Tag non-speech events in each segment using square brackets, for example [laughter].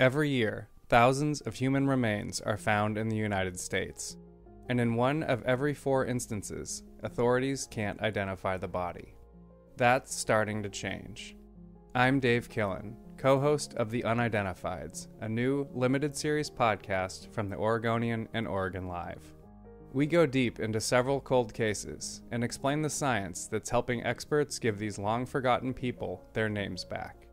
Every year, thousands of human remains are found in the United States. And in one of every four instances, authorities can't identify the body. That's starting to change. I'm Dave Killen, co host of The Unidentifieds, a new limited series podcast from the Oregonian and Oregon Live. We go deep into several cold cases and explain the science that's helping experts give these long forgotten people their names back.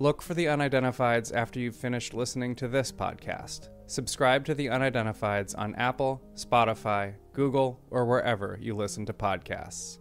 Look for the Unidentifieds after you've finished listening to this podcast. Subscribe to the Unidentifieds on Apple, Spotify, Google, or wherever you listen to podcasts.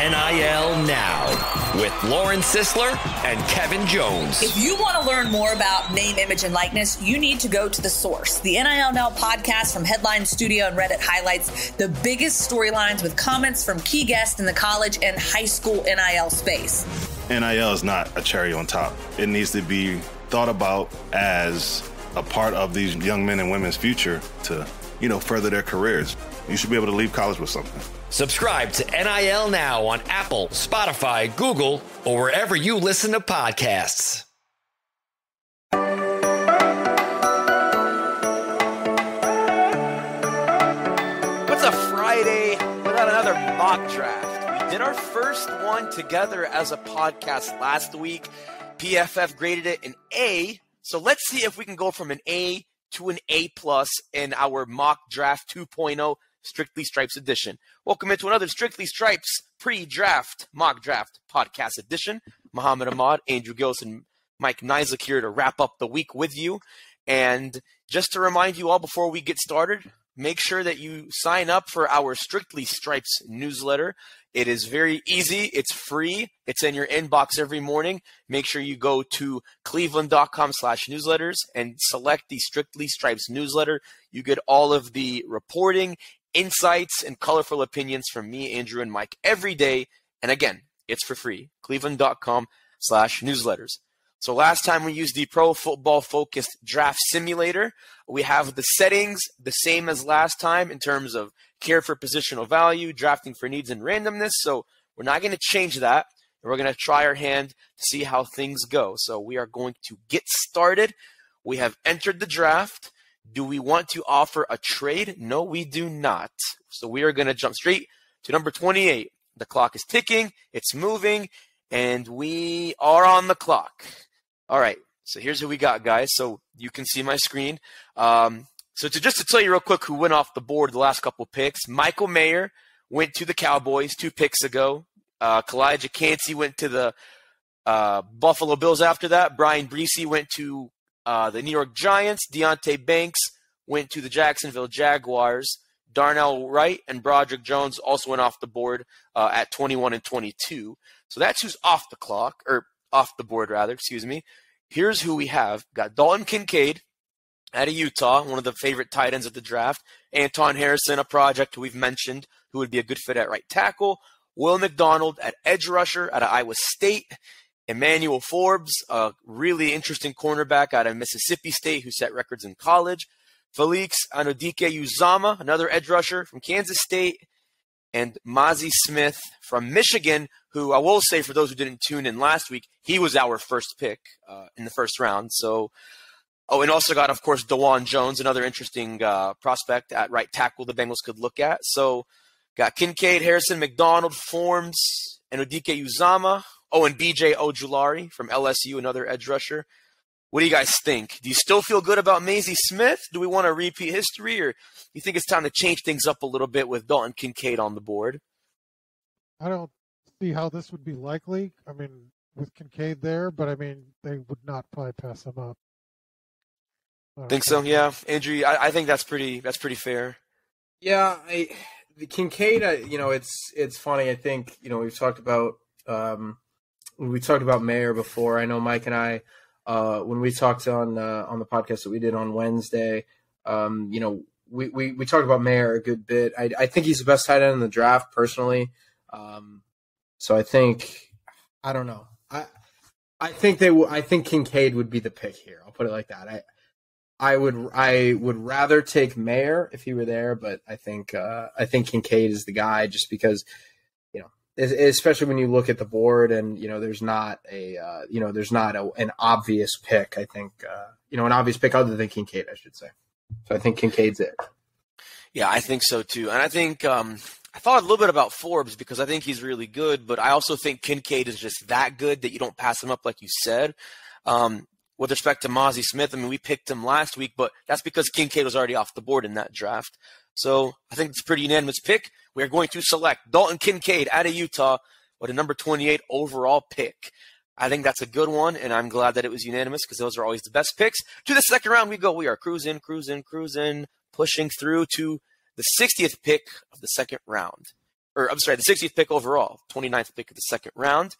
NIL Now with Lauren Sisler and Kevin Jones. If you want to learn more about name, image, and likeness, you need to go to The Source. The NIL Now podcast from Headline Studio and Reddit highlights the biggest storylines with comments from key guests in the college and high school NIL space. NIL is not a cherry on top. It needs to be thought about as a part of these young men and women's future to, you know, further their careers. You should be able to leave college with something. Subscribe to NIL Now on Apple, Spotify, Google, or wherever you listen to podcasts. What's a Friday without another mock draft? We did our first one together as a podcast last week. PFF graded it an A. So let's see if we can go from an A to an A plus in our mock draft 2.0 Strictly Stripes edition. Welcome into another Strictly Stripes pre-draft mock draft podcast edition. Muhammad Ahmad, Andrew Gillis, and Mike Nizick here to wrap up the week with you. And just to remind you all before we get started, make sure that you sign up for our Strictly Stripes newsletter. It is very easy. It's free. It's in your inbox every morning. Make sure you go to cleveland.com slash newsletters and select the Strictly Stripes newsletter. You get all of the reporting insights and colorful opinions from me, Andrew, and Mike every day. And again, it's for free. Cleveland.com slash newsletters. So last time we used the pro football focused draft simulator. We have the settings the same as last time in terms of care for positional value, drafting for needs and randomness. So we're not going to change that. We're going to try our hand to see how things go. So we are going to get started. We have entered the draft. Do we want to offer a trade? No, we do not. So we are going to jump straight to number 28. The clock is ticking, it's moving, and we are on the clock. All right. So here's who we got, guys. So you can see my screen. Um, so to just to tell you real quick who went off the board the last couple picks, Michael Mayer went to the Cowboys two picks ago. Uh, Calijah Kancey went to the uh, Buffalo Bills after that. Bryan Bresee went to uh, the New York Giants, Deonte Banks went to the Jacksonville Jaguars. Darnell Wright and Broderick Jones also went off the board uh, at 21 and 22. So that's who's off the clock, or off the board, rather, excuse me. Here's who we have. Got Dalton Kincaid out of Utah, one of the favorite tight ends of the draft. Anton Harrison, a project we've mentioned, who would be a good fit at right tackle. Will McDonald at edge rusher out of Iowa State. Emmanuel Forbes, a really interesting cornerback out of Mississippi State who set records in college. Felix Anudike-Uzomah, another edge rusher from Kansas State. And Mazi Smith from Michigan, who I will say for those who didn't tune in last week, he was our first pick uh, in the first round. So, oh, and also got, of course, Dawand Jones, another interesting uh, prospect at right tackle the Bengals could look at. So, got Kincaid, Harrison, McDonald, Forbes, and Anudike-Uzomah, Oh, and BJ Ojulari from LSU, another edge rusher. What do you guys think? Do you still feel good about Mazi Smith? Do we want to repeat history, or do you think it's time to change things up a little bit with Dalton Kincaid on the board? I don't see how this would be likely. I mean, with Kincaid there, but I mean, they would not probably pass him up. Think so? Yeah, Andrew. I, I, think that's pretty. That's pretty fair. Yeah, I, the Kincaid. I, you know, it's it's funny. I think you know we've talked about um, we talked about Mayer before. I know Mike and I, uh, when we talked on uh, on the podcast that we did on Wednesday, um, you know, we, we, we talked about Mayer a good bit. I, I think he's the best tight end in the draft personally. Um, so I think I don't know. I I think they w- I think Kincaid would be the pick here. I'll put it like that. I I would I would rather take Mayer if he were there, but I think uh, I think Kincaid is the guy just because especially when you look at the board and you know there's not a uh, you know there's not a, an obvious pick. I think uh, you know an obvious pick other than Kincaid, I should say. So I think Kincaid's it. Yeah, I think so too, and I think um, I thought a little bit about Forbes because I think he's really good, but I also think Kincaid is just that good that you don't pass him up like you said. Um, with respect to Mazi Smith, I mean, we picked him last week, but that's because Kincaid was already off the board in that draft. So I think it's a pretty unanimous pick. We are going to select Dalton Kincaid out of Utah with a number 28 overall pick. I think that's a good one, and I'm glad that it was unanimous because those are always the best picks. To the second round we go. We are cruising, cruising, cruising, pushing through to the 60th pick of the second round. Or I'm sorry, the 60th pick overall, 29th pick of the second round.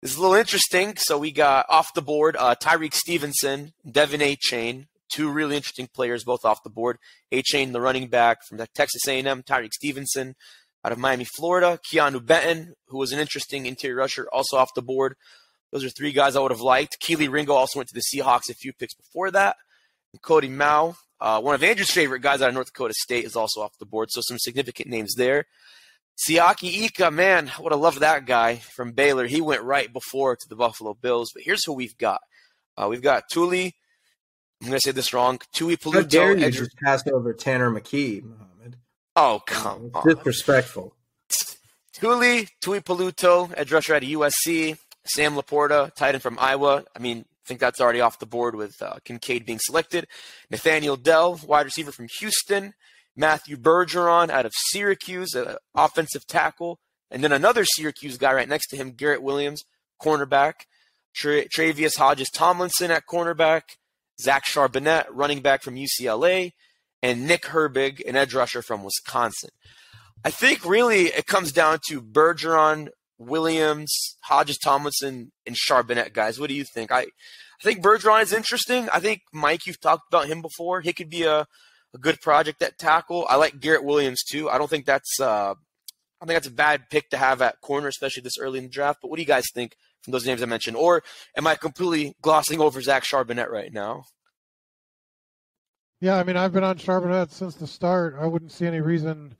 This is a little interesting. So we got off the board uh, Tyrique Stevenson, De'Von Achane, two really interesting players, both off the board. Achane, the running back from Texas A&M, Tyrique Stevenson out of Miami, Florida. Keanu Benton, who was an interesting interior rusher, also off the board. Those are three guys I would have liked. Kelee Ringo also went to the Seahawks a few picks before that. And Cody Mauch, uh, one of Andrew's favorite guys out of North Dakota State, is also off the board. So some significant names there. Siaki Ika, man, would have loved that guy from Baylor. He went right before to the Buffalo Bills. But here's who we've got. Uh, we've got Tuli. I'm going to say this wrong. Tui Peluto. How dare you just pass over Tanner McKee, Muhammad? Oh, come on. Disrespectful. Tuli, Tuipulotu, edge rusher at USC. Sam LaPorta, tight end from Iowa. I mean, I think that's already off the board with uh, Kincaid being selected. Nathaniel Dell, wide receiver from Houston. Matthew Bergeron out of Syracuse, an offensive tackle, and then another Syracuse guy right next to him, Garrett Williams, cornerback. Tra- Tre'Vius Hodges Tomlinson at cornerback, Zach Charbonnet, running back from UCLA, and Nick Herbig, an edge rusher from Wisconsin. I think really it comes down to Bergeron, Williams, Hodges Tomlinson, and Charbonnet guys. What do you think? I, I think Bergeron is interesting. I think Mike, you've talked about him before. He could be a a good project at tackle. I like Garrett Williams too. I don't think that's uh, I think that's a bad pick to have at corner, especially this early in the draft. But what do you guys think from those names I mentioned? Or am I completely glossing over Zach Charbonnet right now? Yeah, I mean I've been on Charbonnet since the start. I wouldn't see any reason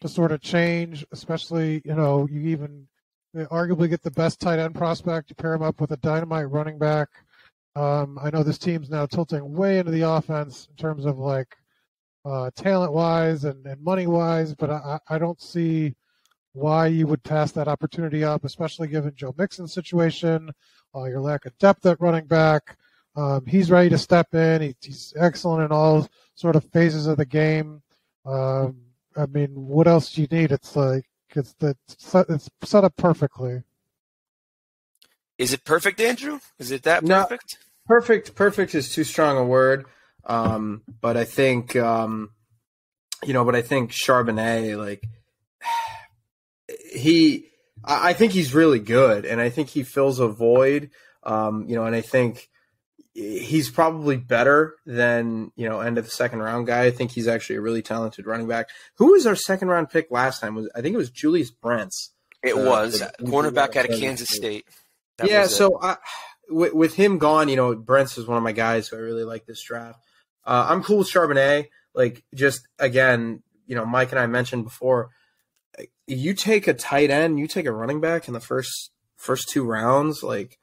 to sort of change, especially you know you even arguably get the best tight end prospect. You pair him up with a dynamite running back. Um, I know this team's now tilting way into the offense in terms of like uh, talent wise and, and money wise, but I, I don't see why you would pass that opportunity up, especially given Joe Mixon's situation, uh, your lack of depth at running back. Um, he's ready to step in. He, he's excellent in all sort of phases of the game. Um, I mean, what else do you need? It's like it's the it's set up perfectly. Is it perfect, Andrew? Is it that perfect? No, perfect. Perfect is too strong a word. Um, but I think, um, you know, but I think Charbonnet, like, he, I think he's really good, and I think he fills a void. Um, you know, and I think he's probably better than you know end of the second round guy. I think he's actually a really talented running back. Who was our second round pick last time? Was I think it was Julius Brents. It uh, was cornerback out of Kansas State. That yeah, so I, with, with, him gone, you know, Brents is one of my guys, so I really like this draft. Uh, I'm cool with Charbonnet. Like, just again, you know, Mike and I mentioned before, you take a tight end, you take a running back in the first first two rounds, like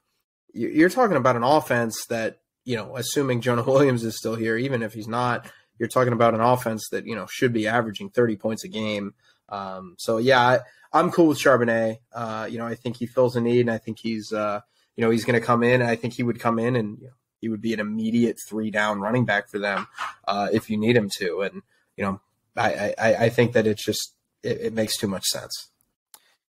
you're talking about an offense that you know, assuming Jonah [laughs] Williams is still here, even if he's not, you're talking about an offense that you know should be averaging 30 points a game. Um, so yeah, I, am cool with Charbonnet. Uh, you know, I think he fills a need, and I think he's uh, you know he's going to come in. I think he would come in and you know, he would be an immediate three down running back for them uh, if you need him to. And you know, I I, I think that it's just it, it makes too much sense.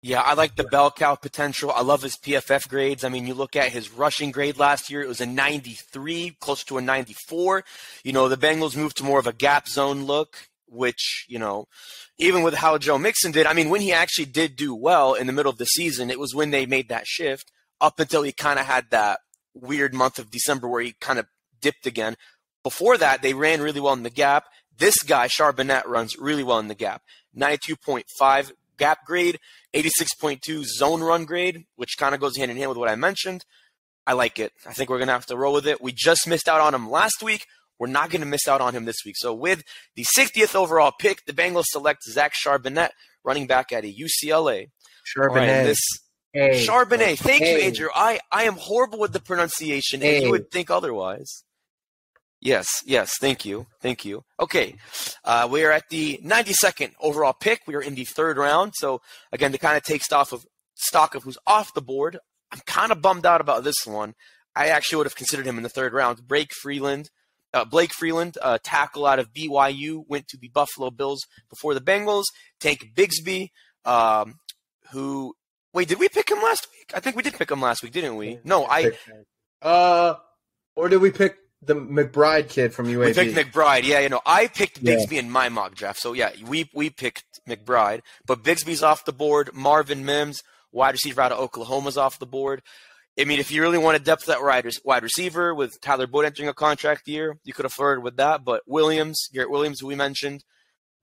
Yeah, I like the bell cow potential. I love his PFF grades. I mean, you look at his rushing grade last year, it was a 93, close to a 94. You know, the Bengals moved to more of a gap zone look, which, you know, even with how Joe Mixon did, I mean, when he actually did do well in the middle of the season, it was when they made that shift up until he kind of had that weird month of December where he kind of dipped again. Before that, they ran really well in the gap. This guy, Charbonnet, runs really well in the gap. 92.5 gap grade, 86.2 zone run grade, which kind of goes hand in hand with what I mentioned. I like it. I think we're going to have to roll with it. We just missed out on him last week. We're not going to miss out on him this week. So with the 60th overall pick, the Bengals select Zach Charbonnet, running back at a UCLA. Charbonnet. Right, this Hey. Charbonnet. Thank you, Andrew. I, I am horrible with the pronunciation, and you would think otherwise. Yes, yes. Thank you. Thank you. Okay. Uh, we are at the 92nd overall pick. We are in the third round. So, again, to kind of take stock of, stock of who's off the board, I'm kind of bummed out about this one. I actually would have considered him in the third round. Blake Freeland, uh, Blake Freeland, uh, tackle out of BYU, went to the Buffalo Bills before the Bengals. Tank Bigsby, um, who wait, did we pick him last week? I think we did pick him last week, didn't we? No, I Uh, or did we pick the McBride kid from UAB? we picked McBride. Yeah, you know, I picked Yeah. Bigsby in my mock draft. So yeah, we we picked McBride, but Bigsby's off the board. Marvin Mims, wide receiver out of Oklahoma's off the board. I mean, if you really want wanted depth at wide, wide receiver with Tyler Boyd entering a contract year, you could have flirted with that. But Williams, Garrett Williams, who we mentioned,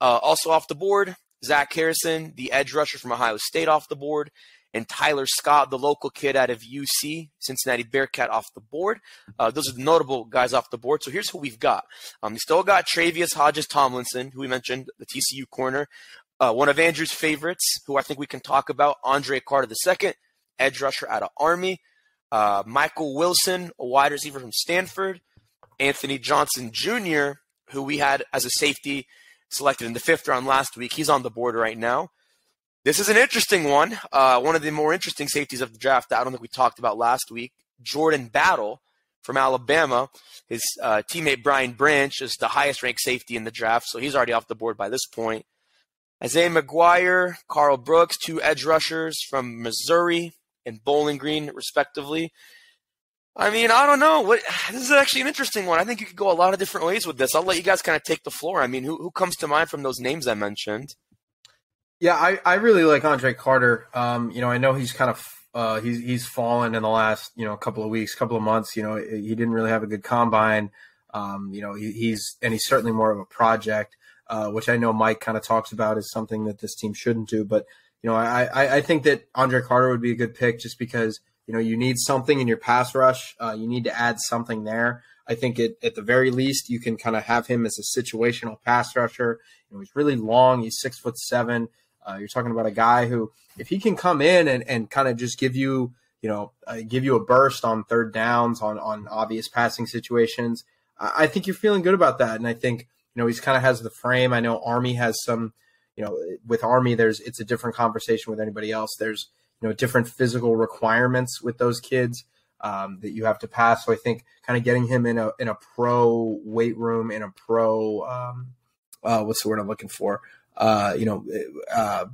uh, also off the board. Zach Harrison, the edge rusher from Ohio State, off the board, and Tyler Scott, the local kid out of UC, Cincinnati Bearcat, off the board. Uh, those are the notable guys off the board. So here's who we've got. Um, we still got Tre'Vius Hodges Tomlinson, who we mentioned, the TCU corner. Uh, one of Andrew's favorites, who I think we can talk about, Andre Carter II, edge rusher out of Army. Uh, Michael Wilson, a wide receiver from Stanford. Anthony Johnson Jr., who we had as a safety selected in the fifth round last week. He's on the board right now. This is an interesting one. Uh, one of the more interesting safeties of the draft that I don't think we talked about last week. Jordan Battle from Alabama. His uh, teammate Brian Branch is the highest ranked safety in the draft, so he's already off the board by this point. Isaiah McGuire, Karl Brooks, two edge rushers from Missouri and Bowling Green, respectively. I mean, I don't know. What this is actually an interesting one. I think you could go a lot of different ways with this. I'll let you guys kind of take the floor. I mean, who who comes to mind from those names I mentioned? Yeah, I, I really like Andre Carter. Um, you know, I know he's kind of uh, he's he's fallen in the last you know couple of weeks, couple of months. You know, he didn't really have a good combine. Um, you know, he, he's and he's certainly more of a project, uh, which I know Mike kind of talks about as something that this team shouldn't do. But you know, I, I I think that Andre Carter would be a good pick just because you know you need something in your pass rush. Uh, you need to add something there. I think it, at the very least you can kind of have him as a situational pass rusher. You know, he's really long. He's six foot seven. Uh, you're talking about a guy who, if he can come in and, and kind of just give you, you know, uh, give you a burst on third downs, on on obvious passing situations, I, I think you're feeling good about that. And I think you know he's kind of has the frame. I know Army has some, you know, with Army there's it's a different conversation with anybody else. There's you know different physical requirements with those kids um, that you have to pass. So I think kind of getting him in a in a pro weight room in a pro um, uh, what's the word I'm looking for? Uh, you know, uh,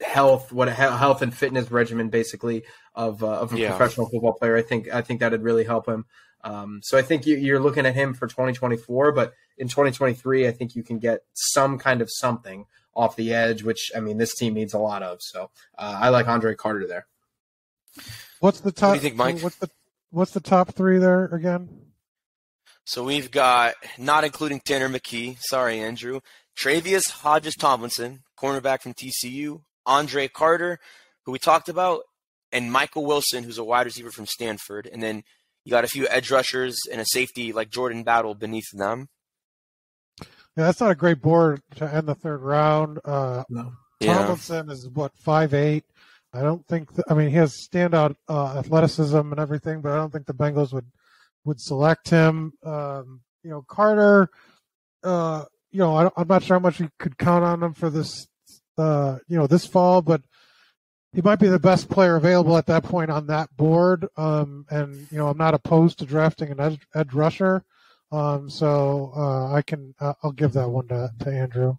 health, what a health and fitness regimen, basically of uh, of a Yeah. professional football player. I think I think that'd really help him. Um, so I think you, you're looking at him for 2024, but in 2023, I think you can get some kind of something off the edge, which I mean, this team needs a lot of. So uh, I like Andre Carter there. What's the top? you think, Mike? What's the what's the top three there again? So we've got, not including Tanner McKee, sorry, Andrew, Tre'Vius Hodges Tomlinson, cornerback from TCU, Andre Carter, who we talked about, and Michael Wilson, who's a wide receiver from Stanford. And then you got a few edge rushers and a safety like Jordan Battle beneath them. Yeah, that's not a great board to end the third round. Uh, No. Yeah. Tomlinson is what five eight. I don't think. th- I mean, he has standout uh, athleticism and everything, but I don't think the Bengals would would select him. Um, you know, Carter. Uh, you know, I, I'm not sure how much we could count on him for this. Uh, you know, this fall, but he might be the best player available at that point on that board. Um, and you know, I'm not opposed to drafting an edge, edge rusher. Um, so uh, I can. Uh, I'll give that one to to Andrew.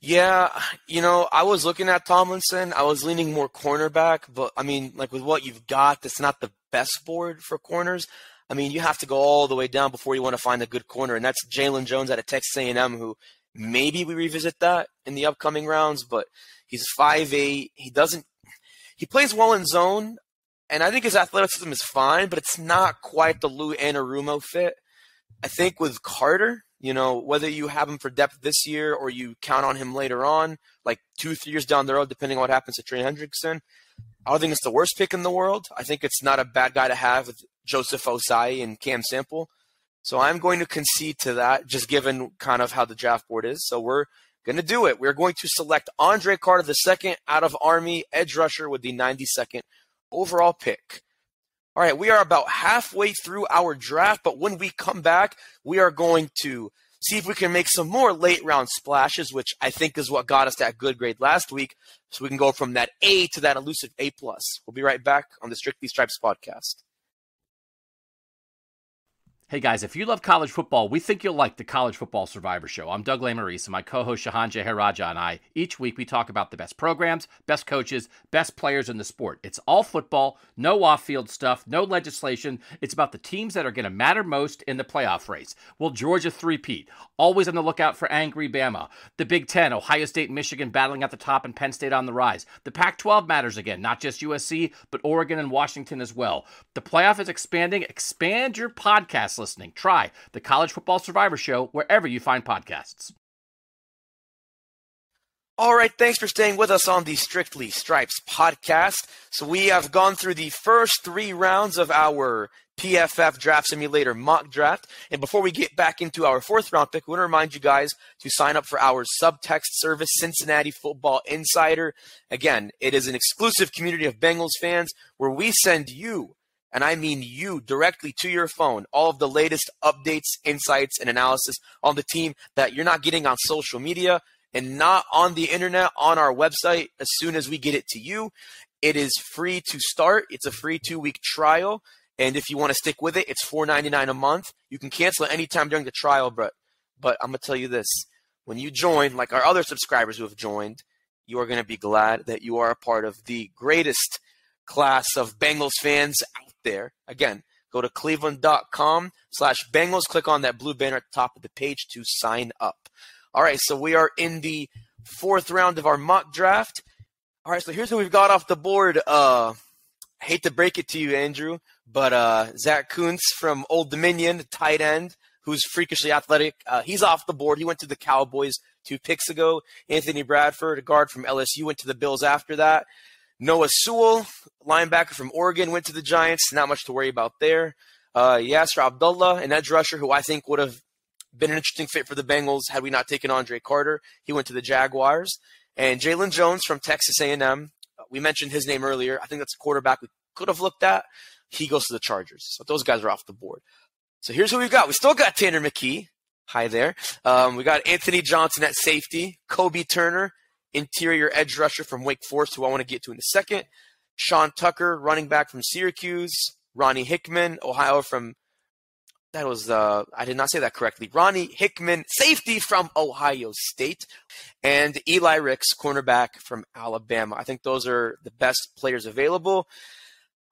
Yeah, you know, I was looking at Tomlinson. I was leaning more cornerback, but I mean, like with what you've got, that's not the best board for corners. I mean, you have to go all the way down before you want to find a good corner, and that's Jaylon Jones out of Texas A&M, who maybe we revisit that in the upcoming rounds. But he's five eight. He doesn't. He plays well in zone, and I think his athleticism is fine, but it's not quite the Lou Anarumo fit. I think with Carter, you know, whether you have him for depth this year or you count on him later on, like two, three years down the road, depending on what happens to Trey Hendrickson, I don't think it's the worst pick in the world. I think it's not a bad guy to have with Joseph Ossai and Cam Sample. So I'm going to concede to that, just given kind of how the draft board is. So we're Going to do it. We're going to select Andre Carter II out of Army, edge rusher with the 92nd overall pick. All right, we are about halfway through our draft, but when we come back, we are going to see if we can make some more late round splashes, which I think is what got us that good grade last week. So we can go from that A to that elusive A plus. We'll be right back on the Strictly Stripes podcast. Hey guys, if you love college football, we think you'll like the College Football Survivor Show. I'm Doug Lesmerises, and my co-host Shahan Jeharaja and I. Each week we talk about the best programs, best coaches, best players in the sport. It's all football, no off-field stuff, no legislation. It's about the teams that are going to matter most in the playoff race. Will Georgia three-peat? Always on the lookout for angry Bama. The Big Ten, Ohio State Michigan battling at the top, and Penn State on the rise. The Pac-12 matters again, not just USC, but Oregon and Washington as well. The playoff is expanding. Expand your podcast listening. Try the College Football Survivor Show wherever you find podcasts. All right, thanks for staying with us on the Strictly Stripes podcast. So we have gone through the first three rounds of our PFF Draft Simulator mock draft. And before we get back into our fourth round pick, we want to remind you guys to sign up for our subtext service, Cincinnati Football Insider. Again, it is an exclusive community of Bengals fans where we send you and I mean you directly to your phone, all of the latest updates, insights, and analysis on the team that you're not getting on social media and not on the internet on our website as soon as we get it to you. It is free to start. It's a free two week trial. And if you want to stick with it, it's $4.99 a month. You can cancel it anytime during the trial, but but I'm gonna tell you this. When you join, like our other subscribers who have joined, you are gonna be glad that you are a part of the greatest class of Bengals fans out there. Again, go to cleveland.com slash Bengals. Click on that blue banner at the top of the page to sign up. All right, so we are in the fourth round of our mock draft. All right, so here's who we've got off the board. Uh, I hate to break it to you, Andrew, but uh, Zack Kuntz from Old Dominion, tight end, who's freakishly athletic, uh, he's off the board. He went to the Cowboys two picks ago. Anthony Bradford, a guard from LSU, went to the Bills after that. Noah Sewell, linebacker from Oregon, went to the Giants. Not much to worry about there. Uh, Yasir Abdullah, an edge rusher who I think would have been an interesting fit for the Bengals had we not taken Andre Carter. He went to the Jaguars. And Jaylon Jones from Texas A&M. We mentioned his name earlier. I think that's a quarterback we could have looked at. He goes to the Chargers. So those guys are off the board. So here's what we've got. We still got Tanner McKee. Hi there. Um, we got Anthony Johnson at safety. Kobie Turner, interior edge rusher from Wake Forest, who I want to get to in a second. Sean Tucker, running back from Syracuse. Ronnie Hickman, Ohio from that was uh, I did not say that correctly. Ronnie Hickman, safety from Ohio State, and Eli Ricks, cornerback from Alabama. I think those are the best players available.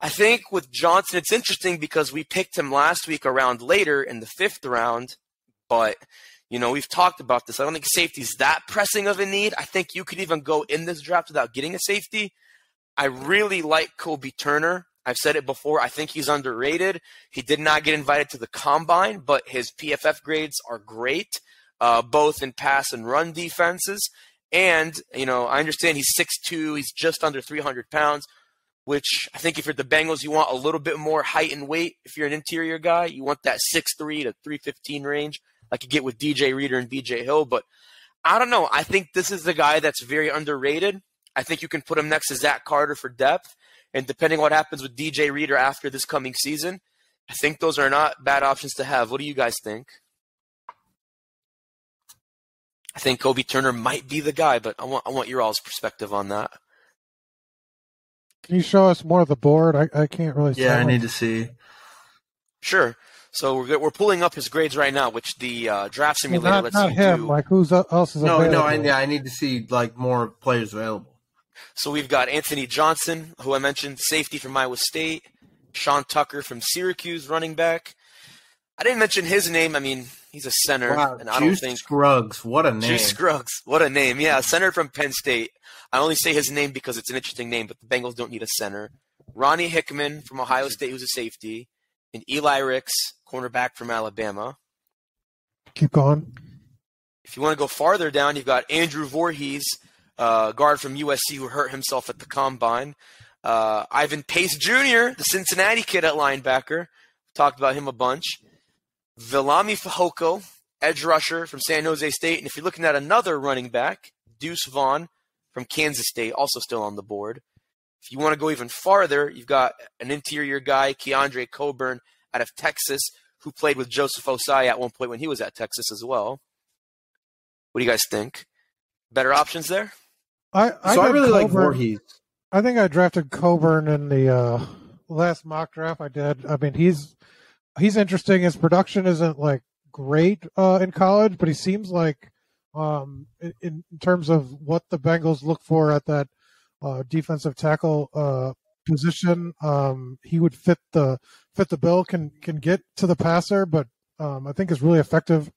I think with Johnson, it's interesting because we picked him last week around later in the fifth round, but you know we've talked about this. I don't think safety's that pressing of a need. I think you could even go in this draft without getting a safety. I really like Kobie Turner. I've said it before. I think he's underrated. He did not get invited to the combine, but his PFF grades are great, uh, both in pass and run defenses. And, you know, I understand he's 6'2, he's just under 300 pounds, which I think if you're the Bengals, you want a little bit more height and weight. If you're an interior guy, you want that 6'3 to 315 range, like you get with DJ Reader and BJ Hill. But I don't know. I think this is the guy that's very underrated. I think you can put him next to Zach Carter for depth. And depending on what happens with DJ Reader after this coming season, I think those are not bad options to have. What do you guys think? I think Kobie Turner might be the guy, but I want I want your all's perspective on that. Can you show us more of the board? I, I can't really. Yeah, I need to see. Sure. So we're we're pulling up his grades right now, which the uh, draft simulator well, not, lets not you him. do. Like who's else is No, available? no, I, yeah, I need to see like more players available. So we've got Anthony Johnson, who I mentioned, safety from Iowa State. Sean Tucker from Syracuse, running back. I didn't mention his name. I mean, he's a center, Wow, and I don't Juice think Scruggs, what a name! Juice Scruggs. What a name! Yeah, center from Penn State. I only say his name because it's an interesting name, but the Bengals don't need a center. Ronnie Hickman from Ohio State, who's a safety, and Eli Ricks, cornerback from Alabama. Keep going. If you want to go farther down, you've got Andrew Voorhees, uh, guard from USC, who hurt himself at the combine. Uh, Ivan Pace Jr., the Cincinnati kid at linebacker. Talked about him a bunch. Viliami Fehoko, edge rusher from San Jose State. And if you're looking at another running back, Deuce Vaughn from Kansas State, also still on the board. If you want to go even farther, you've got an interior guy, Keondre Coburn, out of Texas, who played with Joseph Ossai at one point when he was at Texas as well. What do you guys think? Better options there? I, I so I really Coburn, like Voorhees. I think I drafted Coburn in the uh, last mock draft I did. I mean, he's he's interesting. His production isn't like great uh, in college, but he seems like um, in, in, terms of what the Bengals look for at that uh, defensive tackle uh, position, um, he would fit the fit the bill. Can can get to the passer, but um, I think is really effective.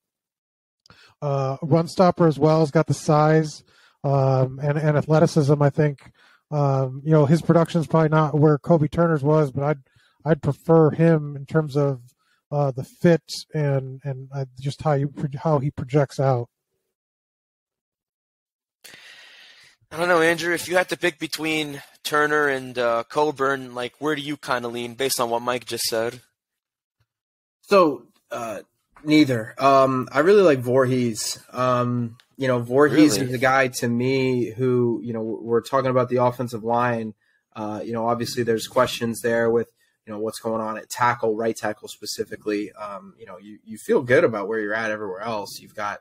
Uh, run stopper as well. Has got the size um, and and athleticism. I think um, you know his production is probably not where Kobie Turner's was, but I'd I'd prefer him in terms of uh, the fit and and uh, just how you how he projects out. I don't know, Andrew. If you had to pick between Turner and uh, Coburn, like where do you kind of lean based on what Mike just said? So uh, neither. Um, I really like Voorhees. Um, you know, Voorhees really? is a guy to me who you know we're talking about the offensive line. Uh, you know, obviously there's questions there with you know what's going on at tackle, right tackle specifically. Um, you know, you you feel good about where you're at everywhere else. You've got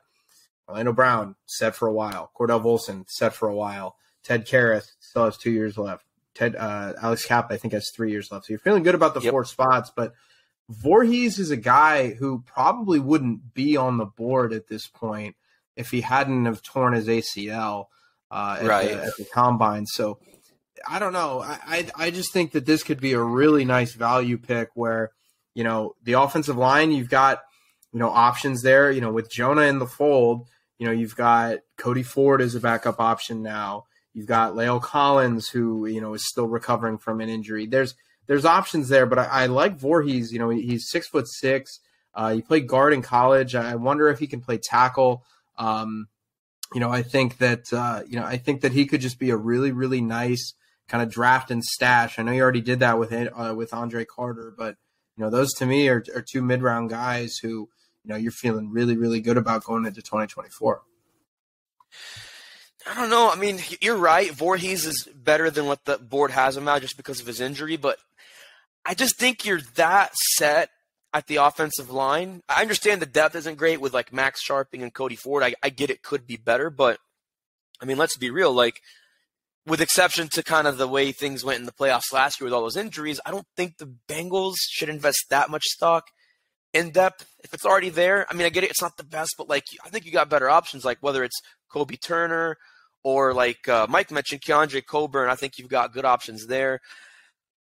Orlando Brown set for a while. Cordell Volson set for a while. Ted Karras still has two years left. Ted uh, Alex Cap I think has three years left. So you're feeling good about the yep. four spots, but Voorhees is a guy who probably wouldn't be on the board at this point if he hadn't have torn his ACL uh, at, right. the, at, the, combine. So I don't know. I, I I just think that this could be a really nice value pick where you know the offensive line you've got you know options there. You know with Jonah in the fold, you know, you've got Cody Ford as a backup option now. You've got La'el Collins, who you know is still recovering from an injury. There's there's options there, but I, I like Voorhees. You know, he's six foot six. Uh, he played guard in college. I wonder if he can play tackle. Um, you know, I think that uh, you know I think that he could just be a really really nice kind of draft and stash. I know you already did that with uh, with Andre Carter, but you know those to me are, are two mid round guys who you know you're feeling really really good about going into 2024 I don't know. I mean, you're right. Voorhees is better than what the board has him now just because of his injury, but I just think you're that set at the offensive line. I understand the depth isn't great with like Max Scharping and Cody Ford. I, I get it could be better, but I mean, let's be real. Like, with exception to kind of the way things went in the playoffs last year with all those injuries, I don't think the Bengals should invest that much stock in depth if it's already there. I mean, I get it; it's not the best, but like I think you got better options, like whether it's Kobie Turner or like uh, Mike mentioned, Keondre Coburn. I think you've got good options there.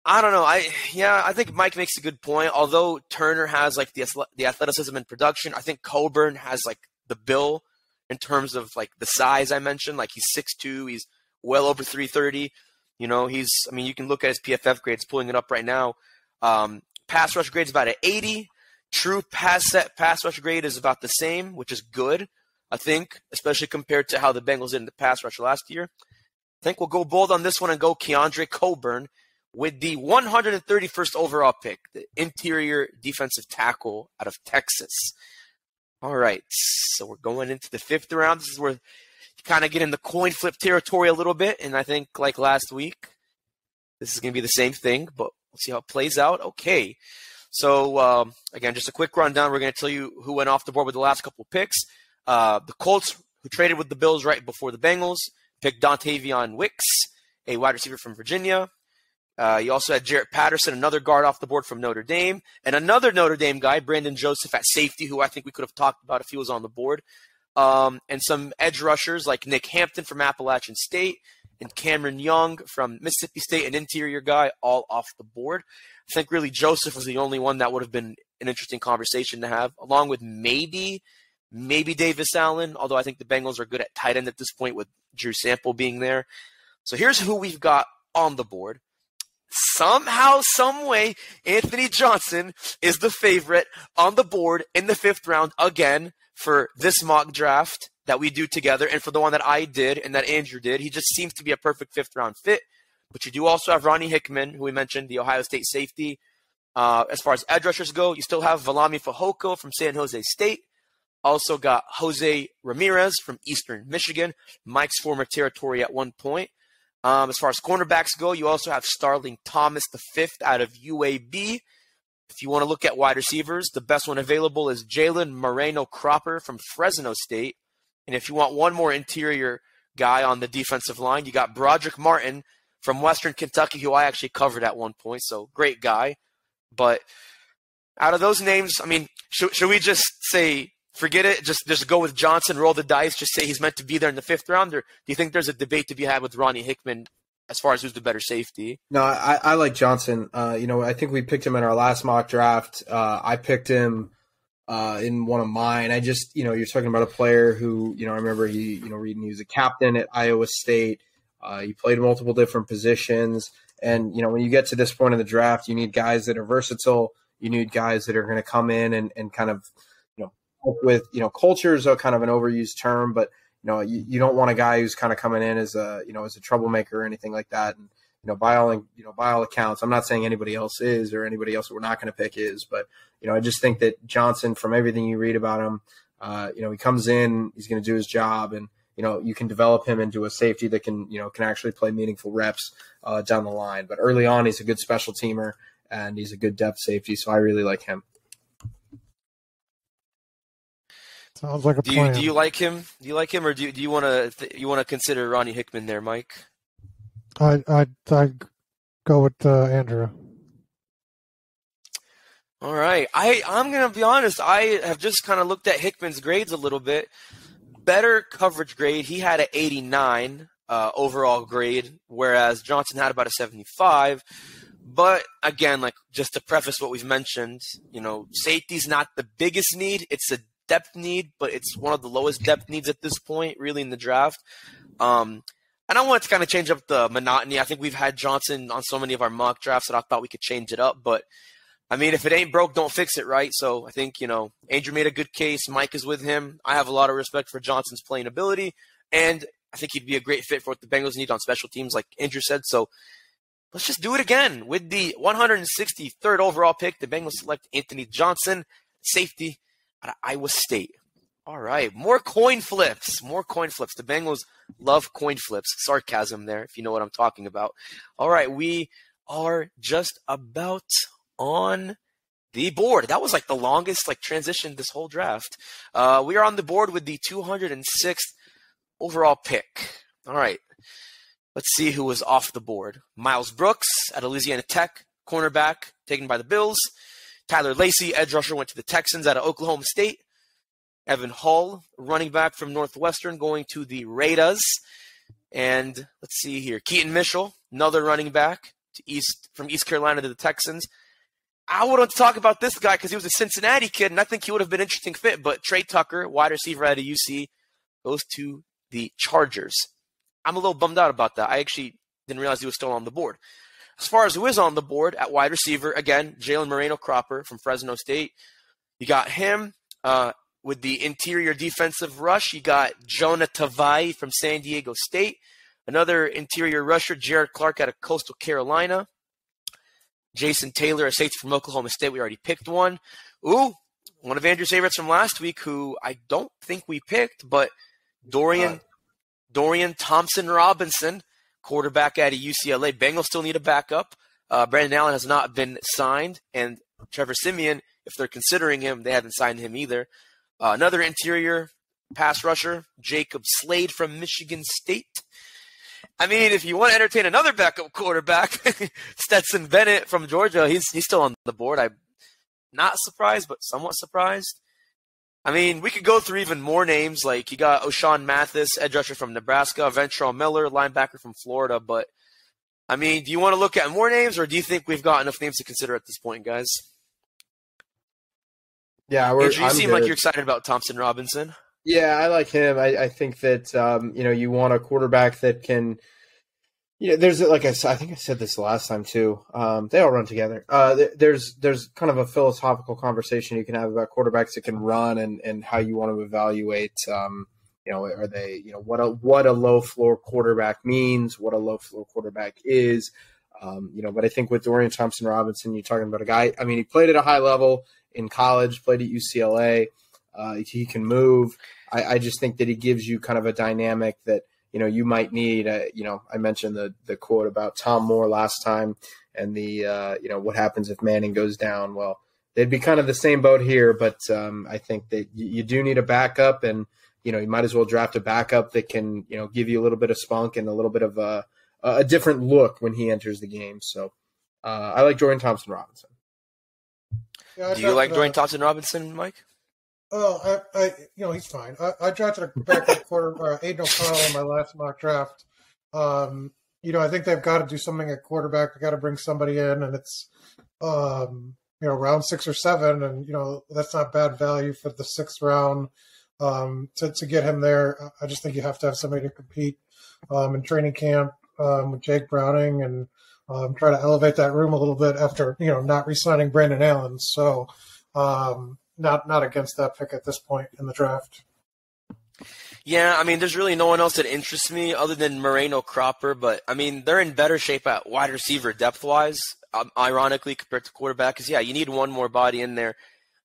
I don't know. I yeah, I think Mike makes a good point. Although Turner has like the the athleticism and production, I think Coburn has like the bill in terms of like the size I mentioned. Like he's six two, he's well over three thirty. You know, he's. I mean, you can look at his PFF grades, pulling it up right now. Um, pass rush grades about an eighty. True pass set pass rush grade is about the same, which is good, I think, especially compared to how the Bengals did in the pass rush last year. I think we'll go bold on this one and go Keondre Coburn with the 131st overall pick, the interior defensive tackle out of Texas. All right, so we're going into the fifth round. This is where you kind of get in the coin flip territory a little bit, and I think like last week, this is going to be the same thing, but we'll see how it plays out. Okay, so um, again, just a quick rundown. We're going to tell you who went off the board with the last couple picks. Uh, the Colts, who traded with the Bills right before the Bengals, picked Dontayvion Wicks, a wide receiver from Virginia. Uh, you also had Jarrett Patterson, another guard off the board from Notre Dame, and another Notre Dame guy, Brandon Joseph at safety, who I think we could have talked about if he was on the board. Um, and some edge rushers like Nick Hampton from Appalachian State and Cameron Young from Mississippi State, an interior guy, all off the board. I think really Joseph was the only one that would have been an interesting conversation to have, along with maybe maybe Davis Allen, although I think the Bengals are good at tight end at this point with Drew Sample being there. So here's who we've got on the board. Somehow, some way, Anthony Johnson is the favorite on the board in the fifth round again for this mock draft that we do together and for the one that I did and that Andrew did. He just seems to be a perfect fifth round fit. But you do also have Ronnie Hickman, who we mentioned, the Ohio State safety. Uh, as far as edge rushers go, you still have Viliami Fehoko from San Jose State. Also got Jose Ramirez from Eastern Michigan, Mike's former territory at one point. Um, as far as cornerbacks go, you also have Starling Thomas, the fifth out of UAB. If you want to look at wide receivers, the best one available is Jalen Moreno Cropper from Fresno State. And if you want one more interior guy on the defensive line, you got Broderick Martin from Western Kentucky, who I actually covered at one point. So great guy. But out of those names, I mean, should, should we just say forget it? Just just go with Johnson, roll the dice, just say he's meant to be there in the fifth round, or do you think there's a debate to be had with Ronnie Hickman as far as who's the better safety? No, I, I like Johnson. Uh, you know, I think we picked him in our last mock draft. Uh, I picked him uh, in one of mine. I just, you know, you're talking about a player who, you know, I remember he, you know, reading he was a captain at Iowa State. Uh, he played multiple different positions. And, you know, when you get to this point in the draft, you need guys that are versatile. You need guys that are going to come in and, and kind of, you know, with, you know, culture is a kind of an overused term, but, you know, you, you don't want a guy who's kind of coming in as a, you know, as a troublemaker or anything like that. And, you know, by all, you know, by all accounts, I'm not saying anybody else is or anybody else we're not going to pick is, but, you know, I just think that Johnson, from everything you read about him, uh, you know, he comes in, he's going to do his job and, you know, you can develop him into a safety that can, you know, can actually play meaningful reps uh, down the line. But early on, he's a good special teamer and he's a good depth safety. So I really like him. Sounds like a do plan. you do you like him? Do you like him, or do you, do you want to th- you want to consider Ronnie Hickman there, Mike? I I I go with uh, Andrew. All right, I I'm gonna be honest. I have just kind of looked at Hickman's grades a little bit. Better coverage grade. He had an 89 uh, overall grade, whereas Johnson had about a 75. But again, like just to preface what we've mentioned, you know, safety's not the biggest need. It's a depth need, but it's one of the lowest depth needs at this point, really, in the draft. Um, and I wanted to kind of change up the monotony. I think we've had Johnson on so many of our mock drafts that I thought we could change it up. But I mean, if it ain't broke, don't fix it, right? So I think, you know, Andrew made a good case. Mike is with him. I have a lot of respect for Johnson's playing ability. And I think he'd be a great fit for what the Bengals need on special teams, like Andrew said. So let's just do it again. With the 163rd overall pick, the Bengals select Anthony Johnson, safety out of Iowa State. All right, more coin flips. More coin flips. The Bengals love coin flips. Sarcasm there, if you know what I'm talking about. All right, we are just about on the board. That was like the longest like transition this whole draft. Uh, we are on the board with the 206th overall pick. All right, let's see who was off the board. Myles Brooks at Louisiana Tech, cornerback, taken by the Bills. Tyler Lacey, edge rusher, went to the Texans out of Oklahoma State. Evan Hull, running back from Northwestern, going to the Raiders. And let's see here, Keaton Mitchell, another running back to East from East Carolina to the Texans. I wouldn't talk about this guy because he was a Cincinnati kid, and I think he would have been an interesting fit. But Tre Tucker, wide receiver out of UC, goes to the Chargers. I'm a little bummed out about that. I actually didn't realize he was still on the board. As far as who is on the board at wide receiver, again, Jalen Moreno Cropper from Fresno State. You got him uh, with the interior defensive rush. You got Jonah Tavai from San Diego State. Another interior rusher, Jared Clark out of Coastal Carolina. Jason Taylor, a safety from Oklahoma State. We already picked one. Ooh, one of Andrew's favorites from last week, who I don't think we picked, but Dorian Dorian Thompson Robinson, quarterback out of UCLA. Bengals still need a backup. Uh, Brandon Allen has not been signed, and Trevor Siemian, if they're considering him, they haven't signed him either. Uh, another interior pass rusher, Jacob Slade from Michigan State. I mean, if you want to entertain another backup quarterback, [laughs] Stetson Bennett from Georgia, he's he's still on the board. I'm not surprised, but somewhat surprised. I mean, we could go through even more names. Like you got Ochaun Mathis, edge rusher from Nebraska, Ventrell Miller, linebacker from Florida. But I mean, do you want to look at more names, or do you think we've got enough names to consider at this point, guys? Yeah, we're, Andrew, you I'm seem good. like you're excited about Thompson Robinson. Yeah, I like him. I, I think that um, you know you want a quarterback that can. You know, there's like I, I think I said this last time too. Um, they all run together. Uh, th- there's there's kind of a philosophical conversation you can have about quarterbacks that can run and, and how you want to evaluate. Um, you know, are they you know what a what a low floor quarterback means, what a low floor quarterback is. Um, you know, but I think with Dorian Thompson Robinson, you're talking about a guy. I mean, he played at a high level in college, played at UCLA. Uh, he can move. I, I, just think that he gives you kind of a dynamic that you know you might need. Uh, you know, I mentioned the the quote about Tom Moore last time, and the uh, you know what happens if Manning goes down. Well, they'd be kind of the same boat here, but um, I think that you, you do need a backup, and you know you might as well draft a backup that can you know give you a little bit of spunk and a little bit of a a different look when he enters the game. So uh, I like Jordan Thompson Robinson. Yeah, Do you like Jordan Thompson Robinson, Mike? Oh, I, I, you know, he's fine. I, I drafted a backup quarter, uh, Aidan O'Connell in my last mock draft. Um, you know, I think they've got to do something at quarterback. They got to bring somebody in, and it's, um, you know, round six or seven, and you know that's not bad value for the sixth round. Um, to to get him there, I just think you have to have somebody to compete um, in training camp um, with Jake Browning and um, try to elevate that room a little bit after you know not re-signing Brandon Allen. So um, not not against that pick at this point in the draft. Yeah, I mean, there's really no one else that interests me other than Moreno Cropper, but I mean, they're in better shape at wide receiver depth wise, um, ironically, compared to quarterback. Because, yeah, you need one more body in there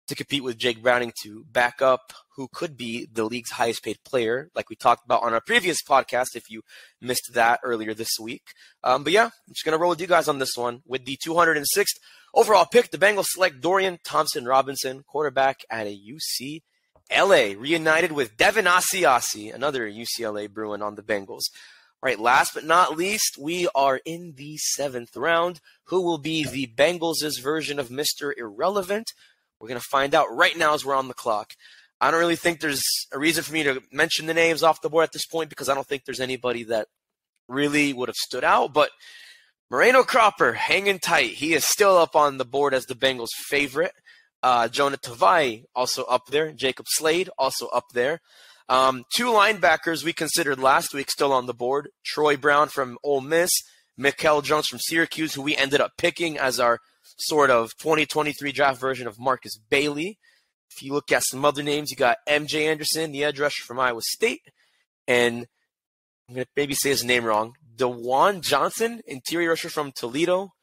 to compete with Jake Browning to back up who could be the league's highest paid player, like we talked about on our previous podcast, if you missed that earlier this week. Um, but yeah, I'm just going to roll with you guys on this one. With the 206th overall pick, the Bengals select Dorian Thompson Robinson, quarterback at a UCLA, reunited with Devin Asiasi, another UCLA Bruin on the Bengals. All right, last but not least, we are in the seventh round. Who will be the Bengals' version of Mr. Irrelevant? We're going to find out right now as we're on the clock. I don't really think there's a reason for me to mention the names off the board at this point because I don't think there's anybody that really would have stood out. But Moreno Cropper hanging tight. He is still up on the board as the Bengals' favorite. Uh, Jonah Tavai also up there. Jacob Slade also up there. Um, two linebackers we considered last week still on the board. Troy Brown from Ole Miss, Mikel Jones from Syracuse, who we ended up picking as our sort of 2023 draft version of Marcus Bailey. If you look at some other names, you got MJ Anderson, the edge rusher from Iowa State, and I'm going to maybe say his name wrong. Dewan Johnson, interior rusher from Toledo.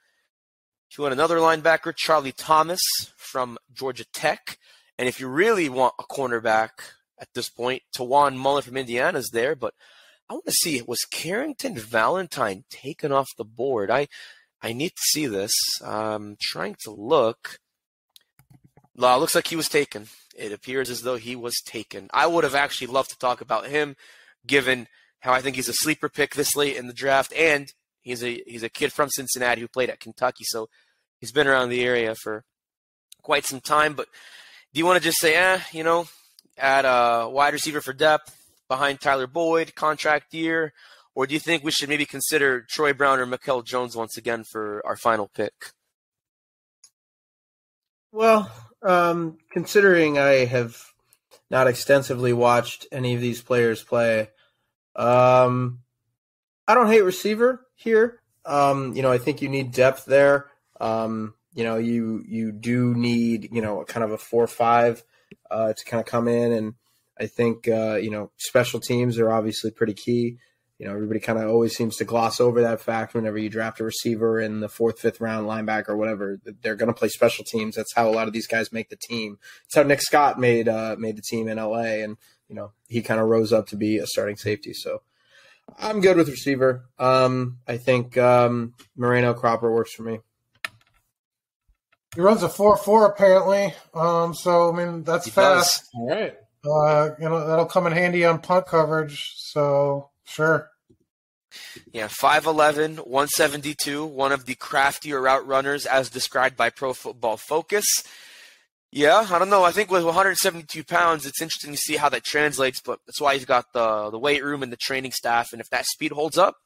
If you want another linebacker, Charlie Thomas from Georgia Tech. And if you really want a cornerback at this point, Tiawan Mullen from Indiana is there. But I want to see, was Carrington Valentine taken off the board? I I need to see this. I'm trying to look. Uh, looks like he was taken. It appears as though he was taken. I would have actually loved to talk about him, given how I think he's a sleeper pick this late in the draft, and he's a he's a kid from Cincinnati who played at Kentucky, so he's been around the area for quite some time. But do you want to just say, eh, you know, at a wide receiver for depth behind Tyler Boyd, contract year, or do you think we should maybe consider Troy Brown or Mikel Jones once again for our final pick? Well, um, considering I have not extensively watched any of these players play, um, I don't hate receiver here. Um, you know, I think you need depth there. Um, you know, you you do need you know kind of a four five uh, to kind of come in, and I think uh, you know special teams are obviously pretty key you know, everybody kind of always seems to gloss over that fact whenever you draft a receiver in the fourth, fifth round, linebacker, or whatever. They're going to play special teams. That's how a lot of these guys make the team. It's how Nick Scott made uh, made the team in LA, and you know he kind of rose up to be a starting safety. So I'm good with receiver. Um, I think um, Moreno Cropper works for me. He runs a four four apparently. Um, so I mean that's he fast. Does. All right. Uh, you know that'll come in handy on punt coverage. So sure. Yeah, 5'11, 172, one of the craftier route runners as described by Pro Football Focus. Yeah, I don't know. I think with 172 pounds, it's interesting to see how that translates, but that's why he's got the, the weight room and the training staff. And if that speed holds up,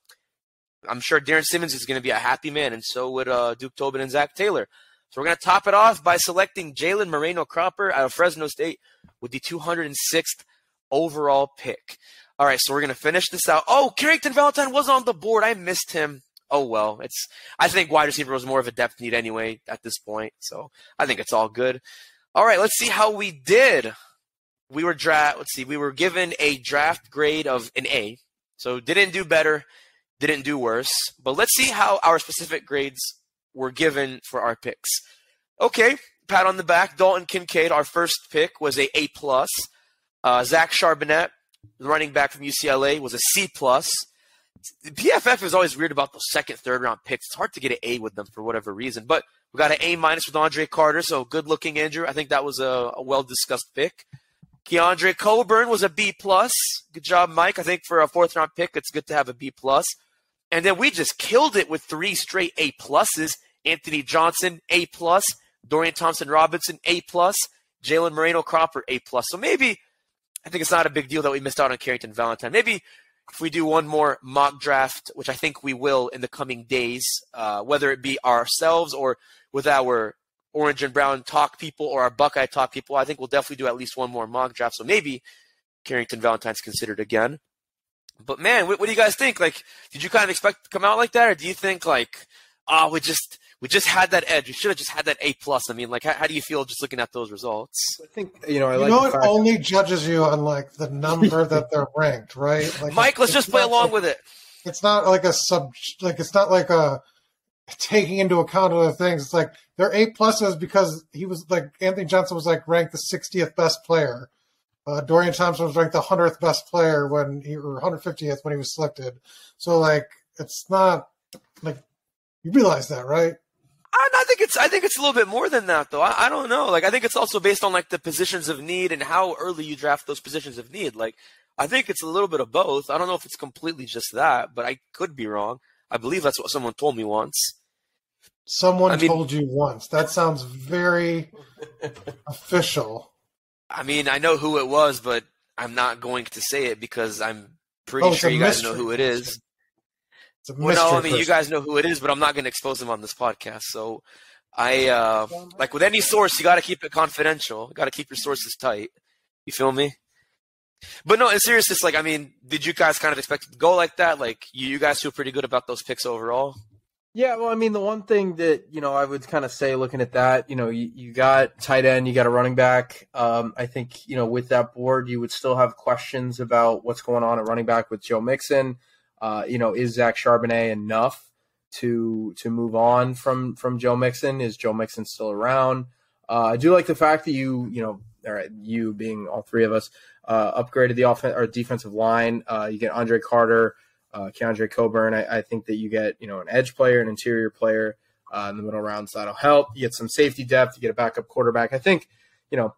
I'm sure Darrin Simmons is going to be a happy man, and so would uh, Duke Tobin and Zac Taylor. So we're going to top it off by selecting Jalen Moreno Cropper out of Fresno State with the 206th overall pick. All right, so we're gonna finish this out. Oh, Carrington Valentine was on the board. I missed him. Oh well, it's. I think wide receiver was more of a depth need anyway at this point, so I think it's all good. All right, let's see how we did. We were draft. Let's see. We were given a draft grade of an A, so didn't do better, didn't do worse. But let's see how our specific grades were given for our picks. Okay, pat on the back. Dalton Kincaid, our first pick, was a A plus. Uh, Zach Charbonnet, running back from UCLA, was a C plus. The PFF is always weird about those second, third round picks. It's hard to get an A with them for whatever reason. But we got an A minus with Andre Carter, so good looking Andrew. I think that was a, a well discussed pick. Keondre Coburn was a B plus. Good job, Mike. I think for a fourth round pick, it's good to have a B plus. And then we just killed it with three straight A pluses. Anthony Johnson, A plus. Dorian Thompson Robinson, A plus. Jalen Moreno Cropper, A plus. So maybe I think it's not a big deal that we missed out on Carrington Valentine. Maybe if we do one more mock draft, which I think we will in the coming days, uh, whether it be ourselves or with our orange and brown talk people or our Buckeye talk people, I think we'll definitely do at least one more mock draft. So maybe Carrington Valentine's considered again. But man, what, what do you guys think? Like, did you kind of expect to come out like that, or do you think like, ah, oh, we just we just had that edge. We should have just had that A plus. I mean, like, how, how, do you feel just looking at those results? I think you know. I you like know, it only judges you on like the number that they're [laughs] ranked, right? Like, Mike, let's just play along like, with it. It's not like a sub, like it's not like a taking into account other things. It's like they're A pluses because he was like Anthony Johnson was like ranked the 60th best player. Uh, Dorian Thompson was ranked the 100th best player when he or 150th when he was selected. So like it's not like you realize that, right? I, I think it's I think it's a little bit more than that though. I, I don't know. Like I think it's also based on like the positions of need and how early you draft those positions of need. Like I think it's a little bit of both. I don't know if it's completely just that, but I could be wrong. I believe that's what someone told me once. Someone I mean, told you once. That sounds very [laughs] official. I mean, I know who it was, but I'm not going to say it because I'm pretty Oh, sure you guys mystery. know who it is. It's a Well, no, I mystery mean, you guys know who it is, but I'm not going to expose them on this podcast. So, I uh, like with any source, you got to keep it confidential. You got to keep your sources tight. You feel me? But no, in seriousness, like, I mean, did you guys kind of expect it to go like that? Like, you, you guys feel pretty good about those picks overall? Yeah, well, I mean, the one thing that you know I would kind of say, looking at that, you know, you, you got tight end, you got a running back. Um, I think you know with that board, you would still have questions about what's going on at running back with Joe Mixon. Uh, you know, is Zach Charbonnet enough to to move on from from Joe Mixon? Is Joe Mixon still around? Uh, I do like the fact that you you know, all right, you being all three of us, uh, upgraded the offense or defensive line. Uh, you get Andre Carter uh, Keondre Coburn. I, I think that you get you know an edge player, an interior player uh, in the middle rounds that'll help. You get some safety depth. You get a backup quarterback. I think you know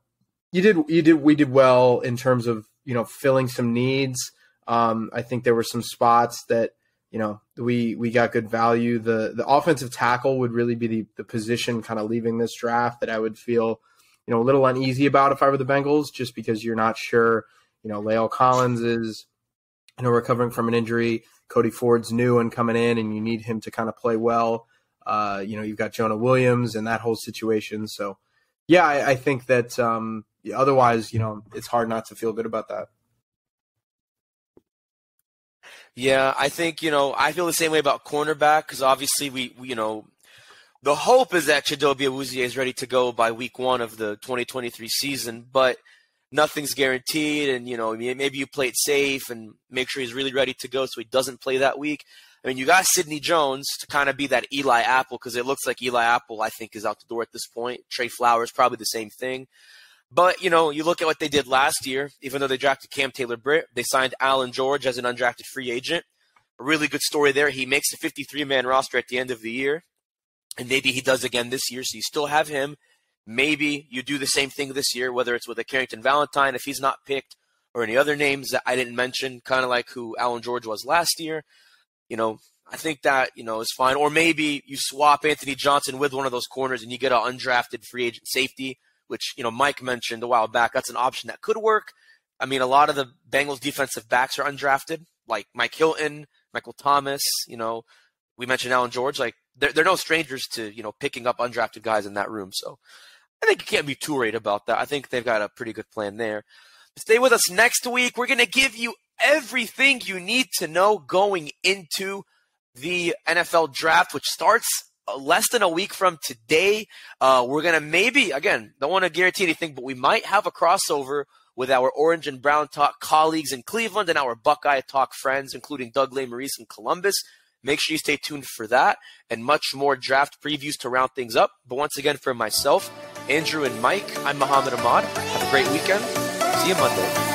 you did you did we did well in terms of you know filling some needs. Um, I think there were some spots that you know we we got good value. The the offensive tackle would really be the the position kind of leaving this draft that I would feel you know a little uneasy about if I were the Bengals, just because you're not sure. You know, La'el Collins is you know, recovering from an injury. Cody Ford's new and coming in, and you need him to kind of play well. Uh, you know, you've got Jonah Williams and that whole situation. So, yeah, I, I think that um, otherwise, you know, it's hard not to feel good about that. Yeah, I think you know I feel the same way about cornerback because obviously we, we you know the hope is that Chidobe Awuzie is ready to go by week one of the 2023 season, but nothing's guaranteed. And you know maybe you play it safe and make sure he's really ready to go so he doesn't play that week. I mean, you got Sidney Jones to kind of be that Eli Apple because it looks like Eli Apple I think is out the door at this point. Tre Flowers probably the same thing. But you know, you look at what they did last year. Even though they drafted Cam Taylor Britt, they signed Allan George as an undrafted free agent. A really good story there. He makes the 53 man roster at the end of the year, and maybe he does again this year. So you still have him. Maybe you do the same thing this year, whether it's with a Carrington Valentine if he's not picked, or any other names that I didn't mention, kind of like who Allan George was last year. You know, I think that you know is fine. Or maybe you swap Anthony Johnson with one of those corners, and you get an undrafted free agent safety which you know Mike mentioned a while back. That's an option that could work. I mean, a lot of the Bengals defensive backs are undrafted, like Mike Hilton, Michael Thomas. You know, we mentioned Allan George. Like they're they're no strangers to you know picking up undrafted guys in that room. So I think you can't be too worried about that. I think they've got a pretty good plan there. Stay with us next week. We're gonna give you everything you need to know going into the NFL draft, which starts less than a week from today. Uh, we're gonna maybe again don't want to guarantee anything, but we might have a crossover with our Orange and Brown Talk colleagues in Cleveland and our Buckeye Talk friends, including Doug Lesmerises in Columbus. Make sure you stay tuned for that and much more draft previews to round things up. But once again, for myself, Andrew and Mike, I'm Muhammad Ahmad. Have a great weekend. See you Monday.